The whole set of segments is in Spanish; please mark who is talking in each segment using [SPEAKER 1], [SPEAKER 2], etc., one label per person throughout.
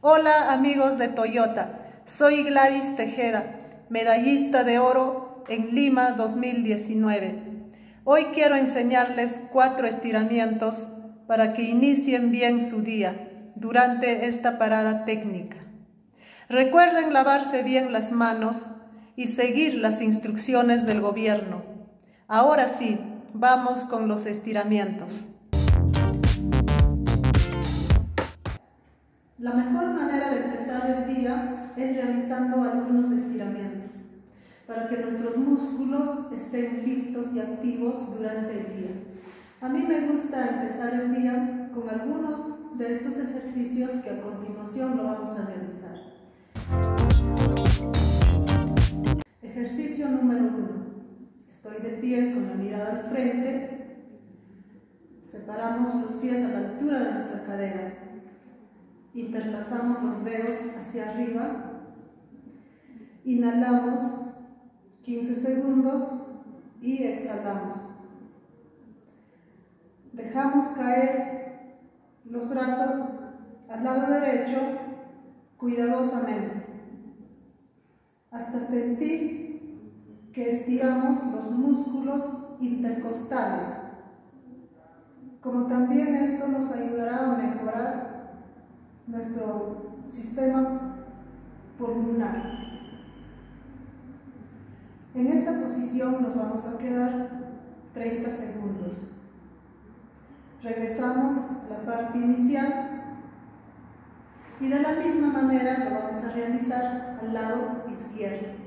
[SPEAKER 1] Hola amigos de Toyota, soy Gladys Tejeda, medallista de oro en Lima 2019. Hoy quiero enseñarles cuatro estiramientos para que inicien bien su día durante esta parada técnica. Recuerden lavarse bien las manos y seguir las instrucciones del gobierno. Ahora sí, vamos con los estiramientos. La mejor manera de empezar el día es realizando algunos estiramientos para que nuestros músculos estén listos y activos durante el día. A mí me gusta empezar el día con algunos de estos ejercicios que a continuación lo vamos a realizar. Ejercicio número uno. Estoy de pie con la mirada al frente. Separamos los pies a la altura. Interlazamos los dedos hacia arriba. Inhalamos 15 segundos y exhalamos. Dejamos caer los brazos al lado derecho cuidadosamente hasta sentir que estiramos los músculos intercostales. Como también esto nos ayudará a mejorar nuestro sistema pulmonar. En esta posición nos vamos a quedar 30 segundos. Regresamos a la parte inicial y de la misma manera lo vamos a realizar al lado izquierdo.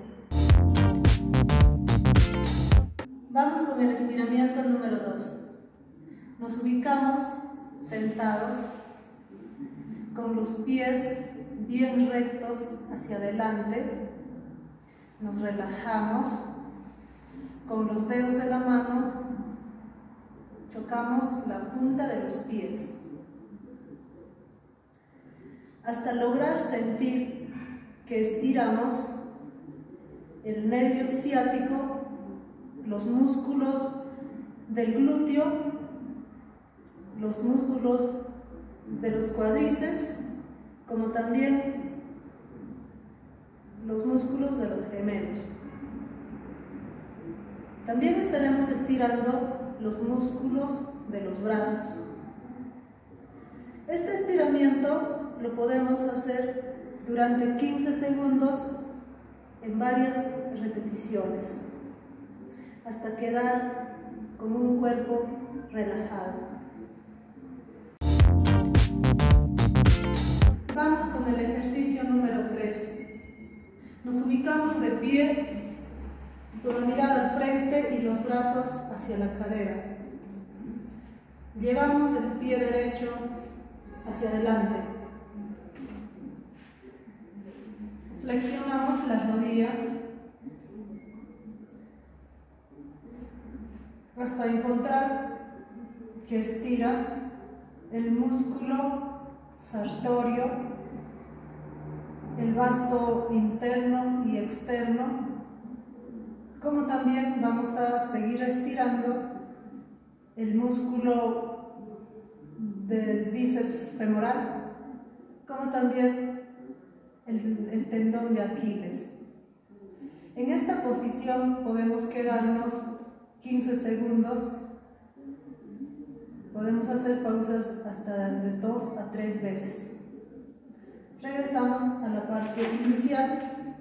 [SPEAKER 1] Vamos con el estiramiento número 2. Nos ubicamos sentados con los pies bien rectos hacia adelante. Nos relajamos con los dedos de la mano chocamos la punta de los pies hasta lograr sentir que estiramos el nervio ciático, los músculos del glúteo, los músculos de los cuádriceps, como también los músculos de los gemelos. También estaremos estirando los músculos de los brazos. Este estiramiento lo podemos hacer durante 15 segundos en varias repeticiones hasta quedar con un cuerpo relajado. Vamos con el ejercicio número 3. Nos ubicamos de pie con la mirada al frente y los brazos hacia la cadera. Llevamos el pie derecho hacia adelante. Flexionamos la rodilla hasta encontrar que estira el músculo sartorio, el vasto interno y externo, como también vamos a seguir estirando el músculo del bíceps femoral, como también el, el, tendón de Aquiles. En esta posición podemos quedarnos 15 segundos. Podemos hacer pausas hasta de 2 a 3 veces. Regresamos a la parte inicial.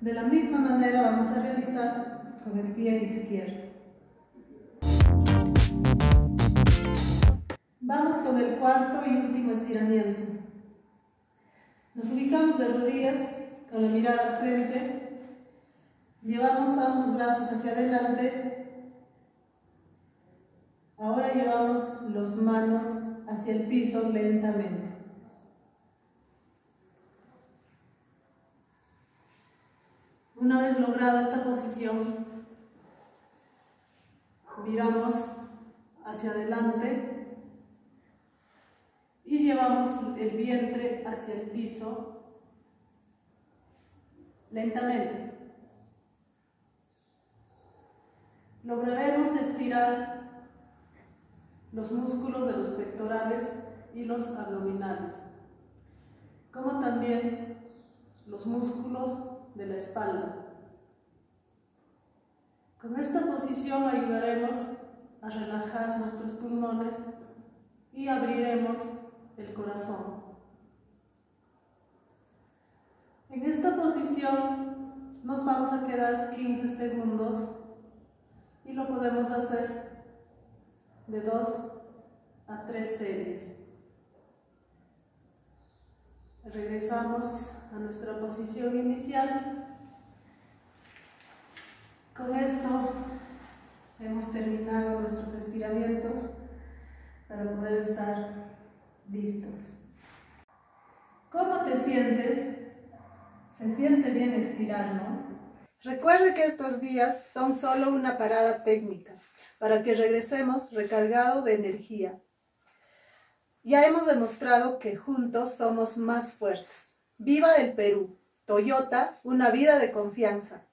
[SPEAKER 1] De la misma manera vamos a realizar con el pie izquierdo. Vamos con el cuarto y último estiramiento. Nos ubicamos de rodillas con la mirada al frente. Llevamos ambos brazos hacia adelante. Ahora llevamos las manos hacia el piso lentamente. Una vez lograda esta posición, miramos hacia adelante y llevamos el vientre hacia el piso lentamente. Lograremos estirar los músculos de los pectorales y los abdominales. Como músculos de la espalda. Con esta posición ayudaremos a relajar nuestros pulmones y abriremos el corazón. En esta posición nos vamos a quedar 15 segundos y lo podemos hacer de 2 a 3 series. Regresamos a nuestra posición inicial. Con esto hemos terminado nuestros estiramientos para poder estar listos. ¿Cómo te sientes? Se siente bien estirar, ¿no? Recuerde que estos días son solo una parada técnica para que regresemos recargado de energía. Ya hemos demostrado que juntos somos más fuertes. ¡Viva el Perú! Toyota, una vida de confianza.